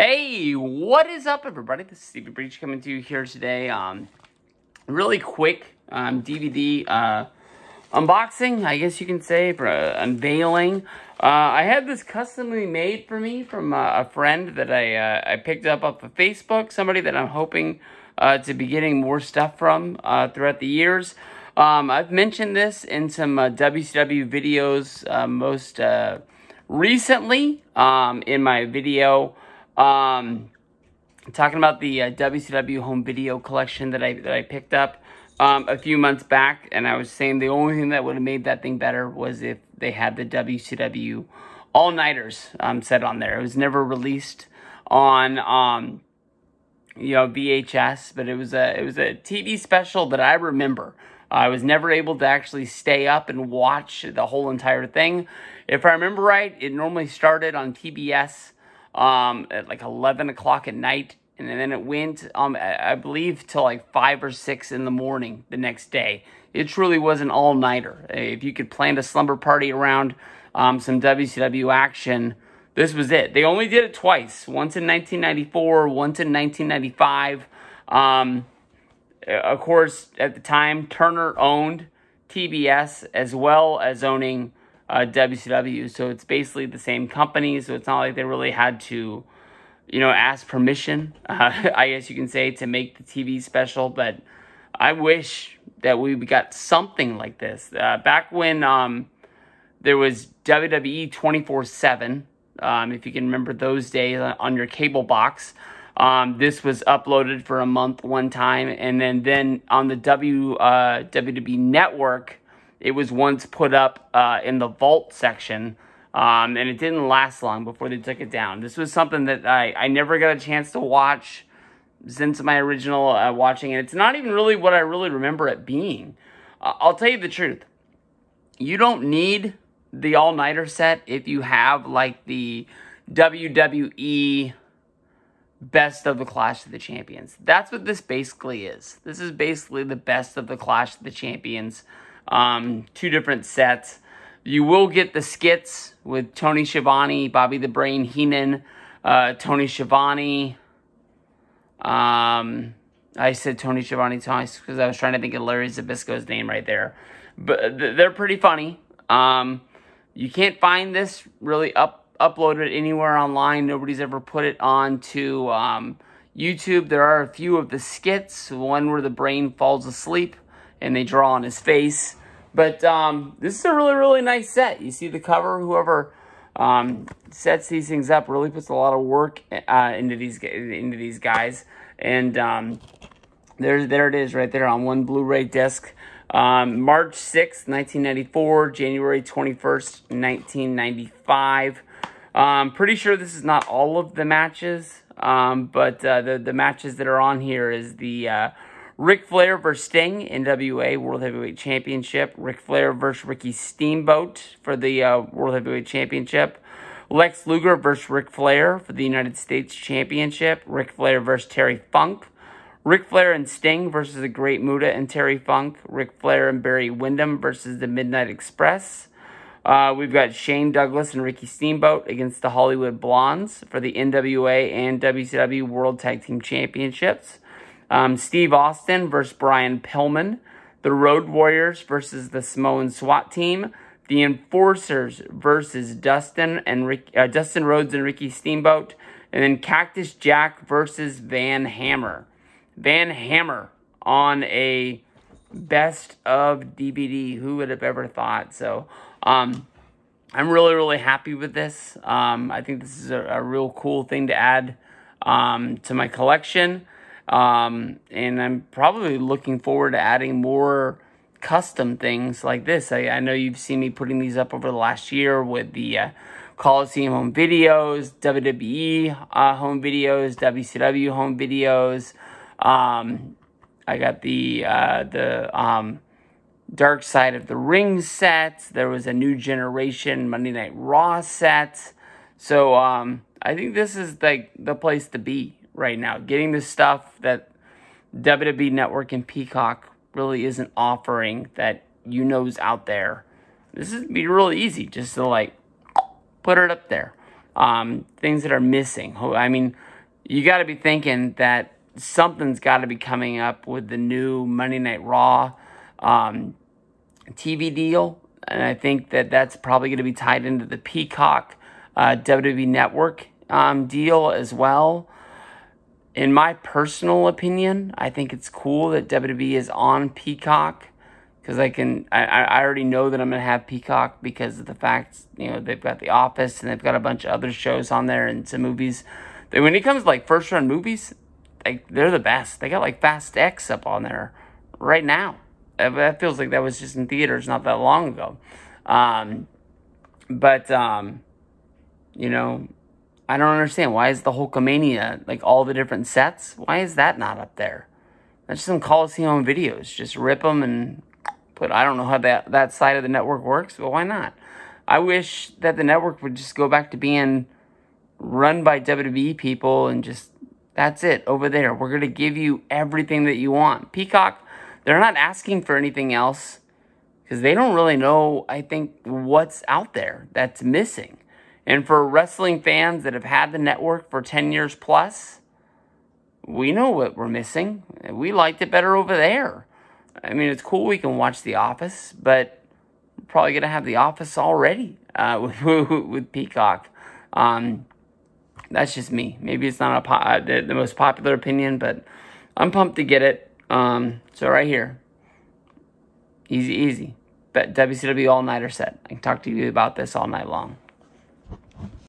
Hey, what is up, everybody? This is Stevie Breech coming to you here today. Um, really quick um, DVD uh, unboxing, I guess you can say, for uh, unveiling. Uh, I had this customly made for me from uh, a friend that I uh, I picked up off of Facebook. Somebody that I'm hoping uh, to be getting more stuff from uh, throughout the years. Um, I've mentioned this in some WCW videos most recently um, in my video. Um, talking about the uh, WCW home video collection that I that I picked up um, a few months back, and I was saying the only thing that would have made that thing better was if they had the WCW all nighters um, set on there. It was never released on um, you know VHS, but it was a it was a TV special that I remember. I was never able to actually stay up and watch the whole entire thing. If I remember right, it normally started on TBS um, at like 11 o'clock at night. And then it went, um, I believe, till like 5 or 6 in the morning the next day. It truly was an all nighter. If you could plan a slumber party around um, some WCW action, this was it. They only did it twice once in 1994, once in 1995. Um, of course, at the time, Turner owned TBS as well as owning uh, WCW. So it's basically the same company. So it's not like they really had to, you know, ask permission, uh, I guess you can say, to make the TV special. But I wish that we got something like this. Uh, back when um, there was WWE 24 7, um, if you can remember those days on your cable box. Um, this was uploaded for a month one time, and then then on the W uh, WWE Network, it was once put up uh, in the vault section, um, and it didn't last long before they took it down. This was something that I, I never got a chance to watch since my original uh, watching, and it's not even really what I really remember it being. Uh, I'll tell you the truth. You don't need the all nighter set if you have like the WWE best of the Clash of the Champions. That's what this basically is. This is basically the best of the Clash of the Champions um, two different sets. You will get the skits with Tony Schiavone, Bobby the Brain Heenan, uh, Tony Schiavone. Um, I said Tony Schiavone twice because I was trying to think of Larry Zbyszko's name right there. But they're pretty funny. Um, you can't find this really up uploaded anywhere online. Nobody's ever put it onto um, YouTube. There are a few of the skits. One where the brain falls asleep and they draw on his face. But um, this is a really, really nice set. You see the cover, whoever um, sets these things up really puts a lot of work uh, into these into these guys. And um, there, there it is right there on one Blu-ray disc. Um, March 6th, 1994, January 21st, 1995. Um, pretty sure this is not all of the matches, um, but uh, the, the matches that are on here is the uh, Ric Flair versus Sting, NWA World Heavyweight Championship. Ric Flair versus Ricky Steamboat for the uh, World Heavyweight Championship. Lex Luger versus Ric Flair for the United States Championship. Ric Flair versus Terry Funk. Ric Flair and Sting versus the Great Muta and Terry Funk. Ric Flair and Barry Windham versus the Midnight Express. Uh, we've got Shane Douglas and Ricky Steamboat against the Hollywood Blondes for the NWA and WCW World Tag Team Championships. Um, Steve Austin versus Brian Pillman. The Road Warriors versus the Samoan SWAT team. The Enforcers versus Dustin and Rick, uh, Dustin Rhodes and Ricky Steamboat. And then Cactus Jack versus Van Hammer. Van Hammer on a best of DVD. Who would have ever thought? So, um, I'm really, really happy with this. Um, I think this is a, a, real cool thing to add um, to my collection. Um, and I'm probably looking forward to adding more custom things like this. I, I know you've seen me putting these up over the last year with the uh, Coliseum home videos, WWE uh, home videos, WCW home videos. Um, I got the uh, the um, Dark Side of the Ring set. There was a new generation Monday Night Raw set. So um, I think this is like the place to be right now. Getting the stuff that WWE Network and Peacock really isn't offering that you know's out there. This is be really easy just to like put it up there. um, things that are missing. I mean, you got to be thinking that something's got to be coming up with the new Monday Night Raw um, TV deal. And I think that that's probably going to be tied into the Peacock uh, WWE Network um, deal as well. In my personal opinion, I think it's cool that WWE is on Peacock because I can. I, I already know that I'm gonna have Peacock because of the fact you know they've got The Office and they've got a bunch of other shows on there and some movies. When it comes to like first run movies, like they're the best. They got like Fast X up on there right now. That feels like that was just in theaters not that long ago. Um, but um, you know, I don't understand why is the Hulkamania like all the different sets? Why is that not up there? That's just some Coliseum videos. Just rip them and put. I don't know how that that side of the network works, but why not? I wish that the network would just go back to being run by WWE people and just that's it over there. We're gonna give you everything that you want. Peacock, they're not asking for anything else because they don't really know. I think what's out there that's missing. And for wrestling fans that have had the network for 10 years plus, we know what we're missing. We liked it better over there. I mean, it's cool we can watch The Office, but we're probably going to have The Office already uh, with, with Peacock. Um, that's just me. Maybe it's not po- uh, the, the, most popular opinion, but I'm pumped to get it. Um, so right here, easy, easy. But WCW all nighter set. I can talk to you about this all night long.